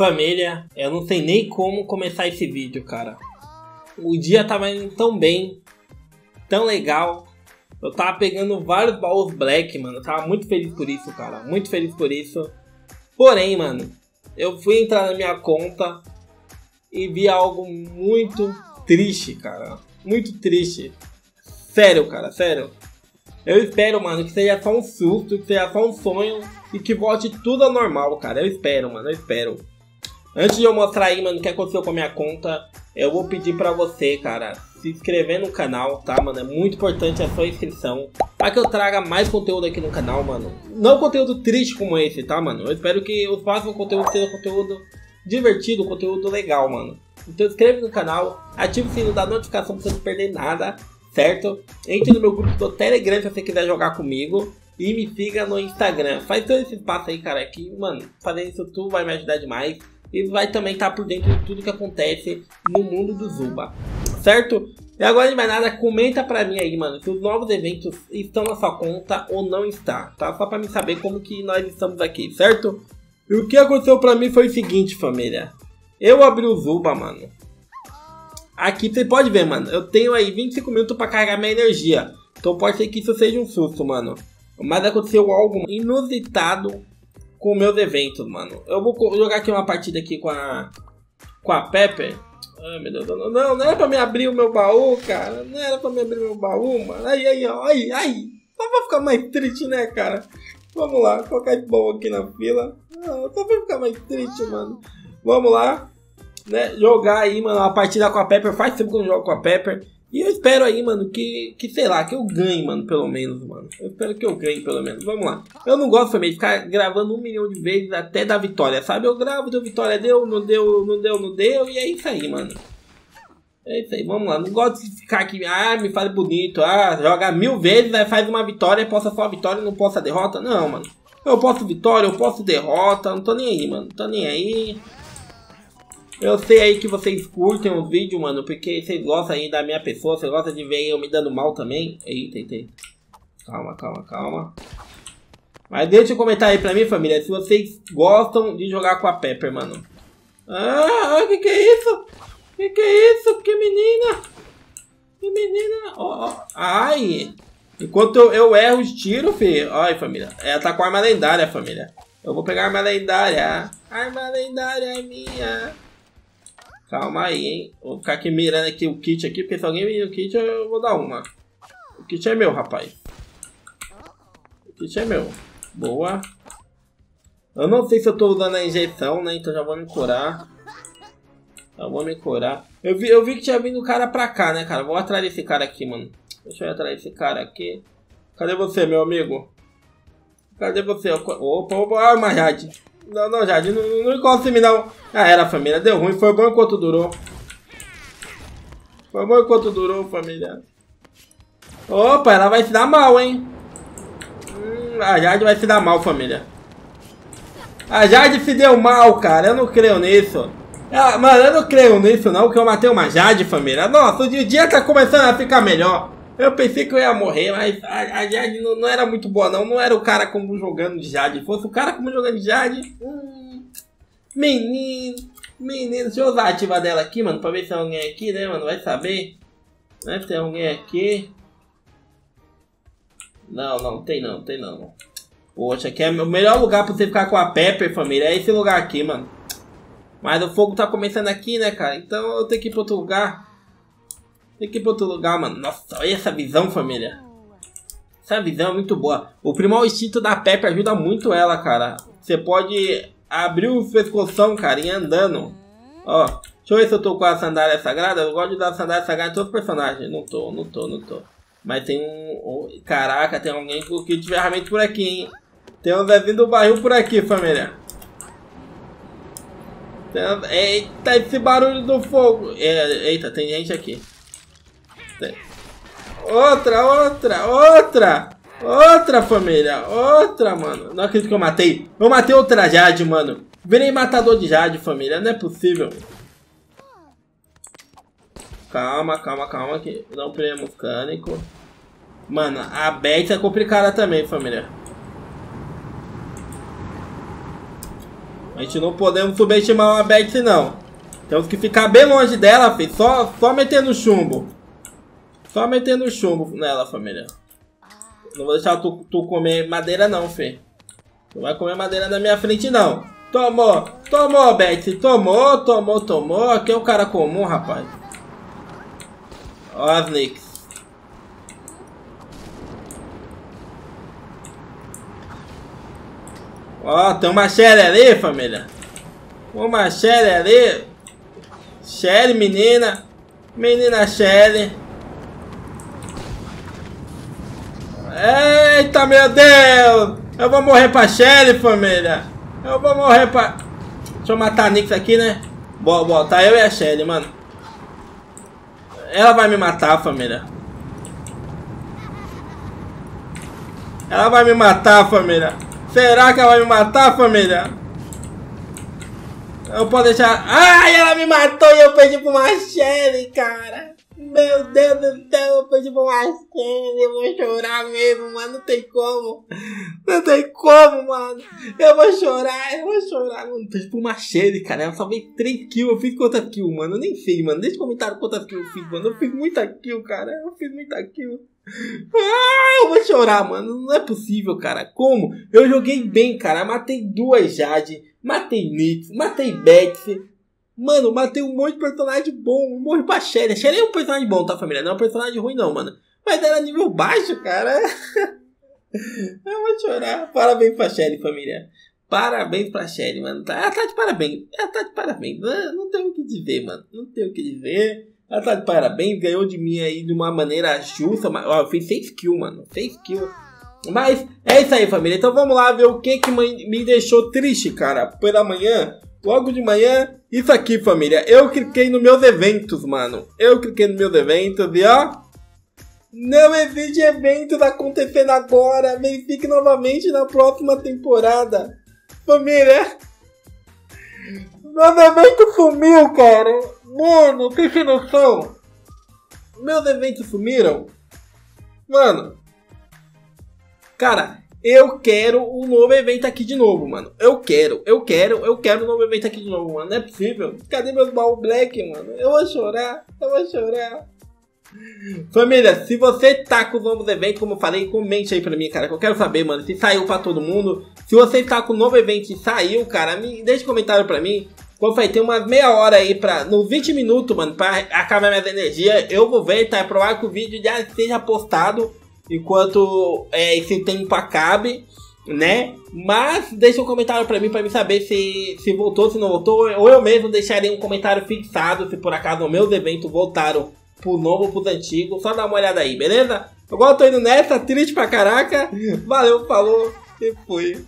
Família, eu não sei nem como começar esse vídeo, cara. O dia tava indo tão bem, tão legal. Eu tava pegando vários baús black, mano. Eu tava muito feliz por isso, cara. Muito feliz por isso. Porém, mano, eu fui entrar na minha conta e vi algo muito triste, cara. Muito triste. Sério, cara, sério. Eu espero, mano, que seja só um susto, que seja só um sonho e que volte tudo ao normal, cara. Eu espero, mano, eu espero. Antes de eu mostrar aí, mano, o que aconteceu com a minha conta, eu vou pedir pra você, cara, se inscrever no canal, tá, mano? É muito importante a sua inscrição para que eu traga mais conteúdo aqui no canal, mano. Não conteúdo triste como esse, tá, mano? Eu espero que o próximo conteúdo seja conteúdo divertido, conteúdo legal, mano. Então inscreve no canal, ative o sininho da notificação pra você não perder nada, certo? Entre no meu grupo do Telegram se você quiser jogar comigo. E me siga no Instagram. Faz todo esse espaço aí, cara, que, mano, fazendo isso tudo vai me ajudar demais e vai também estar tá por dentro de tudo que acontece no mundo do Zuba, certo? E agora de mais nada, comenta pra mim aí, mano, se os novos eventos estão na sua conta ou não está, tá? Só pra mim saber como que nós estamos aqui, certo? E o que aconteceu pra mim foi o seguinte, família. Eu abri o Zuba, mano. Aqui você pode ver, mano, eu tenho aí 25 minutos pra carregar minha energia. Então pode ser que isso seja um susto, mano. Mas aconteceu algo inusitado com meus eventos, mano. Eu vou jogar aqui uma partida aqui com a com a Pepper. Ai, meu Deus, não, não, não era pra me abrir o meu baú, cara. Não era pra me abrir o meu baú, mano. Aí, aí, aí, aí. Só pra ficar mais triste, né, cara? Vamos lá, colocar de baú aqui na fila. Ah, só pra ficar mais triste, mano. Vamos lá, né? Jogar aí, mano, uma partida com a Pepper. Faz tempo que eu não jogo com a Pepper. E eu espero aí, mano, que, que sei lá, que eu ganhe, mano, pelo menos, mano. Eu espero que eu ganhe, pelo menos. Vamos lá. Eu não gosto também de ficar gravando um milhão de vezes até dar vitória, sabe? Eu gravo, deu vitória, deu, não deu, não deu, não deu, e é isso aí, mano. É isso aí, vamos lá. Não gosto de ficar aqui, ah, me faz bonito, ah, joga mil vezes, aí faz uma vitória, possa só a vitória e não possa a derrota. Não, mano. Eu posso vitória, eu posso derrota, não tô nem aí, mano. Não tô nem aí. Eu sei aí que vocês curtem os vídeos, mano, porque vocês gostam aí da minha pessoa, vocês gostam de ver eu me dando mal também. Eita, eita. Calma, calma, calma. Mas deixa eu comentar aí pra mim, família, se vocês gostam de jogar com a Pepper, mano. Ah, que que é isso? Que que é isso? Que menina? Que menina? Ó, oh, Ai! Enquanto eu, eu, erro os tiros, filho. Olha, família. Ela tá com a arma lendária, família. Eu vou pegar a arma lendária. Arma lendária é minha. Calma aí, hein? Vou ficar aqui mirando aqui o kit aqui, porque se alguém vir o kit, eu vou dar uma. O kit é meu, rapaz. O kit é meu. Boa. Eu não sei se eu tô usando a injeção, né? Então já vou me curar. Já vou me curar. Eu vi, eu vi que tinha vindo o cara pra cá, né, cara? Vou atrás desse cara aqui, mano. Deixa eu atrás desse cara aqui. Cadê você, meu amigo? Cadê você? Opa, opa, Jade. Não, não, Jade, não, não encosta em mim, não. Ah, era, família. Deu ruim. Foi bom enquanto durou. Foi bom enquanto durou, família. Opa, ela vai se dar mal, hein? Hum, a Jade vai se dar mal, família. A Jade se deu mal, cara. Eu não creio nisso. Ah, mano, eu não creio nisso, não, que eu matei uma Jade, família. Nossa, o dia tá começando a ficar melhor. Eu pensei que eu ia morrer, mas a, a Jade não, não, era muito boa, não. Não era o cara como jogando de Jade. Se fosse o cara como jogando de Jade. Hum, menino, menino. Deixa eu usar a ativa dela aqui, mano, pra ver se tem alguém aqui, né, mano? Vai saber. Né, se tem alguém aqui. Não, não, tem não, tem não. Poxa, aqui é o melhor lugar pra você ficar com a Pepper, família. É esse lugar aqui, mano. Mas o fogo tá começando aqui, né, cara? Então eu tenho que ir pra outro lugar. Tem que ir pra outro lugar, mano. Nossa, olha essa visão, família. Essa visão é muito boa. O primal instinto da Pepe ajuda muito ela, cara. Você pode abrir o pescoção, cara, e andando. Ó, deixa eu ver se eu tô com a sandália sagrada. Eu gosto de dar sandália sagrada em todos os personagens. Não tô, não tô, não tô. Mas tem um... Caraca, tem alguém com kit de ferramenta por aqui, hein. Tem um Zezinho do barril por aqui, família. Eita, esse barulho do fogo. É, eita, tem gente aqui. Outra, outra, outra! Outra, família! Outra, mano! Não acredito que eu matei. Eu matei outra Jade, mano. Virei matador de Jade, família. Não é possível. Calma, calma, calma. Que não prêmio mecânico. Mano, a Beth é complicada também, família. A gente não podemos subestimar uma Betsy, não. Temos que ficar bem longe dela, filho. Só, só metendo chumbo. Só metendo chumbo nela, família. Não vou deixar tu, tu comer madeira, não, filho. Tu vai comer madeira na minha frente, não. Tomou, tomou, Betsy. Tomou, tomou, tomou. Aqui é o cara comum, rapaz. Ó as nicks. Ó, tem uma Shelly ali, família. Uma Shelly ali. Shelly, menina. Menina Shelly. Eita, meu Deus! Eu vou morrer pra Shelly, família. Eu vou morrer pra... Deixa eu matar a Nix aqui, né? Boa, boa. Tá eu e a Shelly, mano. Ela vai me matar, família. Ela vai me matar, família. Será que ela vai me matar, família? Eu posso deixar... Ai, ela me matou e eu perdi pro Machele, cara. Meu Deus do céu, eu pro Machele. Eu vou chorar mesmo, mano. Não tem como. Não tem como, mano. Eu vou chorar, eu vou chorar, mano. Perdi pro Machele, cara. Ela só veio 3 kills. Eu fiz quantas kills, mano? Eu nem sei, mano. Deixa comentário quantas kills eu fiz, mano. Eu fiz muita kill, cara. Eu fiz muita kill. Ah, eu vou chorar, mano. Não é possível, cara. Como? Eu joguei bem, cara. Matei duas Jade, matei Nix, matei Betsy. Mano, matei um monte de personagem bom. Morri pra Shelly. Shelly é um personagem bom, tá, família? Não é um personagem ruim, não, mano. Mas era nível baixo, cara. eu vou chorar. Parabéns pra Shelly, família. Parabéns pra Shelly, mano. Ela tá de parabéns. Ela tá de parabéns. Não, não tem o que dizer, mano. Não tem o que dizer. Ela tá de parabéns, ganhou de mim aí de uma maneira justa. Mas, ó, eu fiz 6 kills, mano. 6 kills. Mas é isso aí, família. Então vamos lá ver o que, que me deixou triste, cara. Pela manhã, logo de manhã, isso aqui, família. Eu cliquei nos meus eventos, mano. Eu cliquei nos meus eventos e ó. Não existe evento acontecendo agora. Verifique novamente na próxima temporada. Família. Meu evento sumiu, cara. Mano, tem sem noção? Meus eventos sumiram? Mano. Cara, eu quero um novo evento aqui de novo, mano. Eu quero, eu quero, eu quero um novo evento aqui de novo, mano. Não é possível. Cadê meus baú black, mano? Eu vou chorar, eu vou chorar. Família, se você tá com os novos eventos, como eu falei, comente aí pra mim, cara. Que eu quero saber, mano, se saiu pra todo mundo. Se você tá com o novo evento e saiu, cara, me deixa um comentário pra mim. Quando vai ter umas meia hora aí pra. Nos 20 minutos, mano, pra acabar minhas energias, eu vou ver, tá? É provável que o vídeo já esteja postado enquanto é, esse tempo acabe, né? Mas deixa um comentário pra mim pra me saber se, se voltou, se não voltou. Ou eu mesmo deixarei um comentário fixado se por acaso meus eventos voltaram pro novo ou pros antigos. Só dá uma olhada aí, beleza? Agora eu tô indo nessa, triste pra caraca. Valeu, falou e fui.